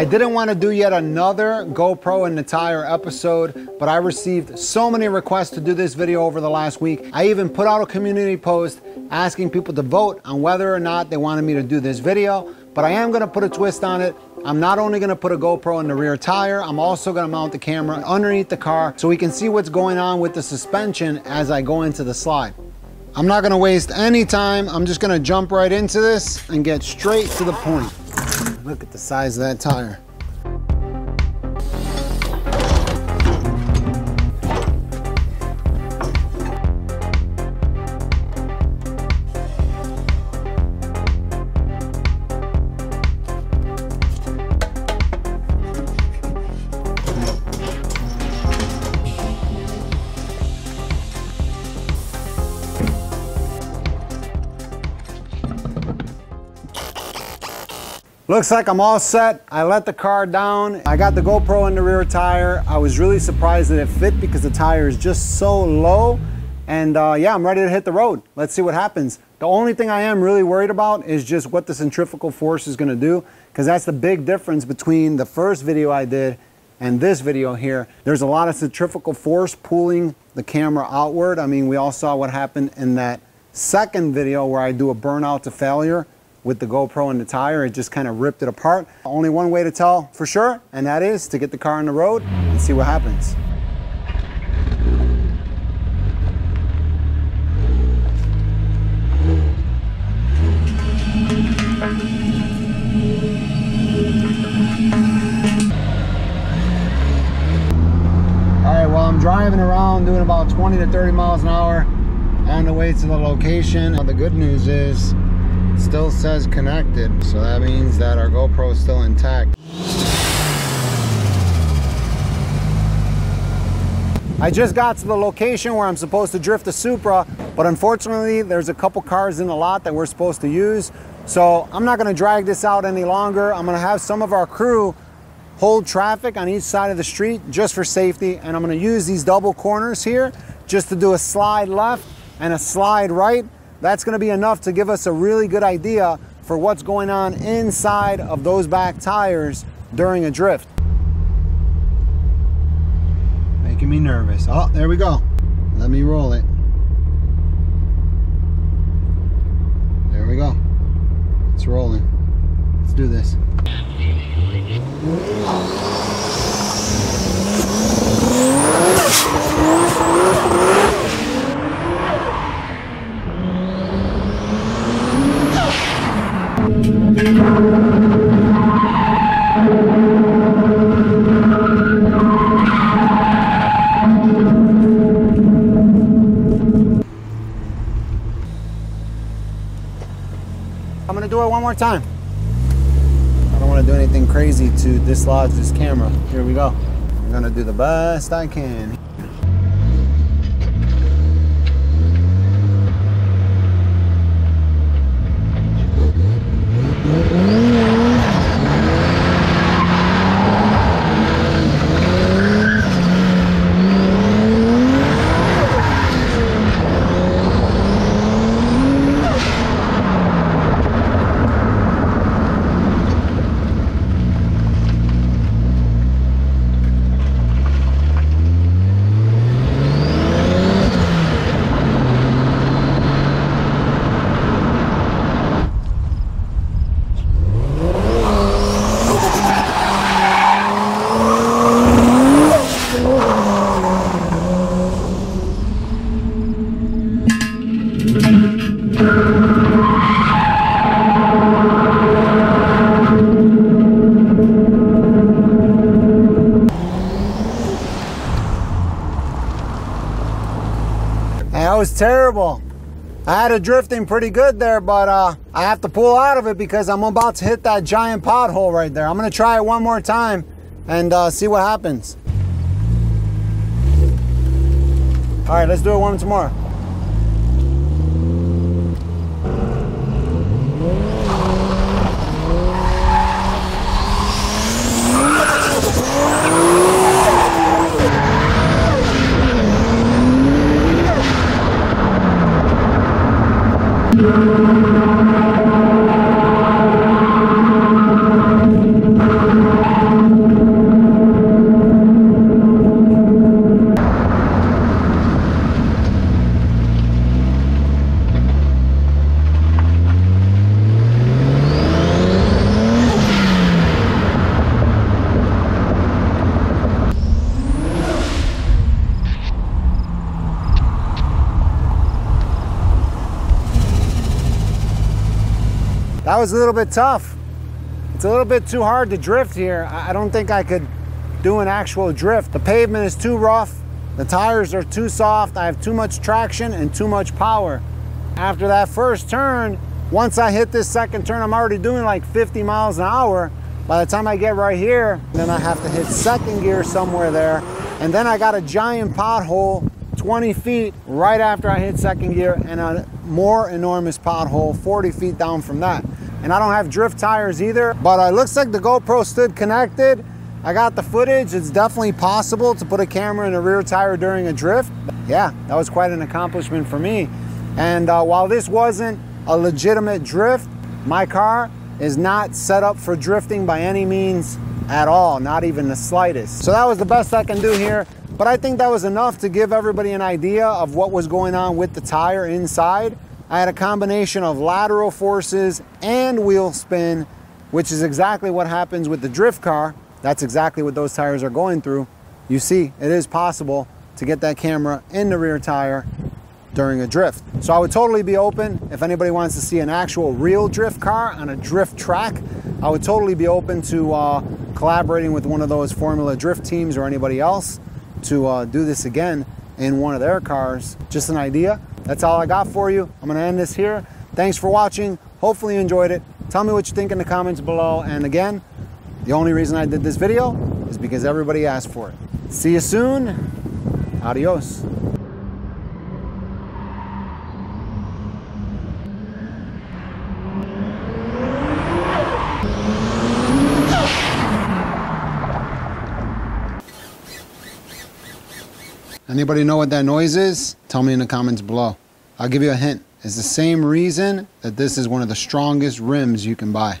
I didn't want to do yet another GoPro in the tire episode, but I received so many requests to do this video over the last week. I even put out a community post asking people to vote on whether or not they wanted me to do this video, but I am going to put a twist on it. I'm not only going to put a GoPro in the rear tire, I'm also going to mount the camera underneath the car so we can see what's going on with the suspension as I go into the slide. I'm not gonna waste any time. I'm just gonna jump right into this and get straight to the point. Look at the size of that tire. Looks like I'm all set. I let the car down. I got the GoPro in the rear tire. I was really surprised that it fit because the tire is just so low. And uh, yeah, I'm ready to hit the road. Let's see what happens. The only thing I am really worried about is just what the centrifugal force is gonna do because that's the big difference between the first video I did and this video here. There's a lot of centrifugal force pulling the camera outward. I mean, we all saw what happened in that second video where I do a burnout to failure with the GoPro and the tire, it just kind of ripped it apart. Only one way to tell for sure, and that is to get the car on the road and see what happens. All right, well, I'm driving around doing about 20 to 30 miles an hour on the way to the location. The good news is still says connected so that means that our GoPro is still intact. I just got to the location where I'm supposed to drift the Supra but unfortunately there's a couple cars in the lot that we're supposed to use. So I'm not going to drag this out any longer. I'm going to have some of our crew hold traffic on each side of the street just for safety and I'm going to use these double corners here just to do a slide left and a slide right that's going to be enough to give us a really good idea for what's going on inside of those back tires during a drift. Making me nervous. Oh, there we go. Let me roll it. There we go. It's rolling. Let's do this. I'm gonna do it one more time. I don't wanna do anything crazy to dislodge this camera. Here we go. I'm gonna do the best I can. Was terrible. I had it drifting pretty good there, but uh, I have to pull out of it because I'm about to hit that giant pothole right there. I'm gonna try it one more time and uh, see what happens. All right, let's do it one more. Was a little bit tough. It's a little bit too hard to drift here. I don't think I could do an actual drift. The pavement is too rough. The tires are too soft. I have too much traction and too much power. After that first turn, once I hit this second turn, I'm already doing like 50 miles an hour. By the time I get right here, then I have to hit second gear somewhere there. And then I got a giant pothole 20 feet right after I hit second gear and a more enormous pothole 40 feet down from that. And I don't have drift tires either, but it looks like the GoPro stood connected. I got the footage. It's definitely possible to put a camera in a rear tire during a drift. Yeah, that was quite an accomplishment for me. And uh, while this wasn't a legitimate drift. My car is not set up for drifting by any means at all, not even the slightest. So that was the best I can do here. But I think that was enough to give everybody an idea of what was going on with the tire inside. I had a combination of lateral forces and wheel spin, which is exactly what happens with the drift car. That's exactly what those tires are going through. You see, it is possible to get that camera in the rear tire during a drift. So I would totally be open if anybody wants to see an actual real drift car on a drift track. I would totally be open to uh, collaborating with one of those Formula Drift teams or anybody else to uh, do this again in one of their cars. Just an idea. That's all I got for you. I'm gonna end this here. Thanks for watching. Hopefully you enjoyed it. Tell me what you think in the comments below. And again, the only reason I did this video is because everybody asked for it. See you soon. Adios. Anybody know what that noise is? Tell me in the comments below. I'll give you a hint. It's the same reason that this is one of the strongest rims you can buy.